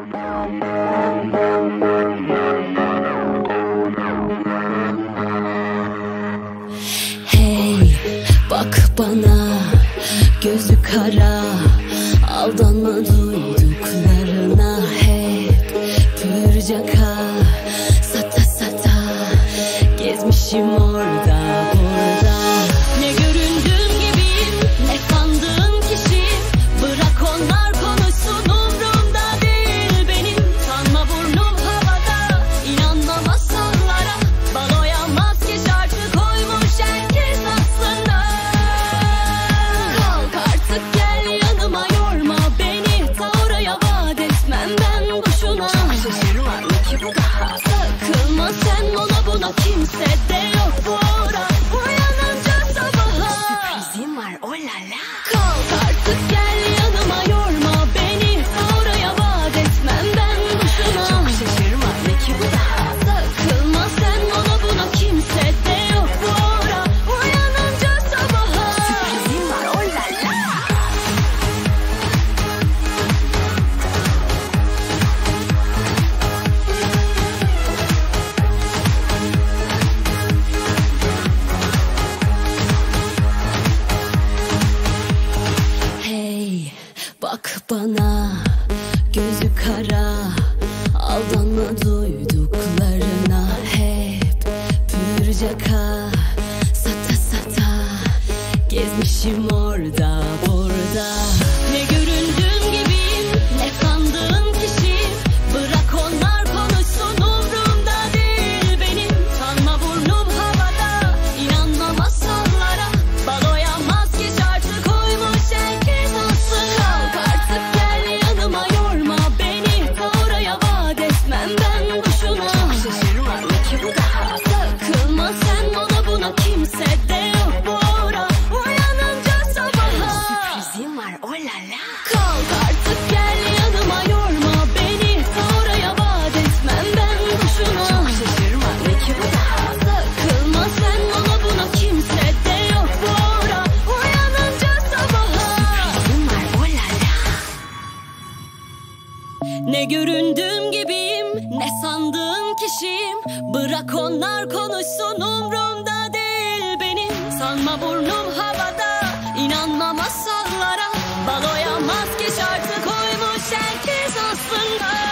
Hey bak bana gözü kara aldanma duyduklarına hep pür caka. no, Kim said. Bak bana gözü kara Aldanma duyduklarına hep Pürcaka sata sata Gezmişim orada. Ne göründüğüm gibiyim ne sandığım kişiyim. Bırak onlar konuşsun umrumda değil benim. Sanma burnum havada inanma masallara. Baloya maske şartı koymuş herkes aslında.